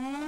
Oh.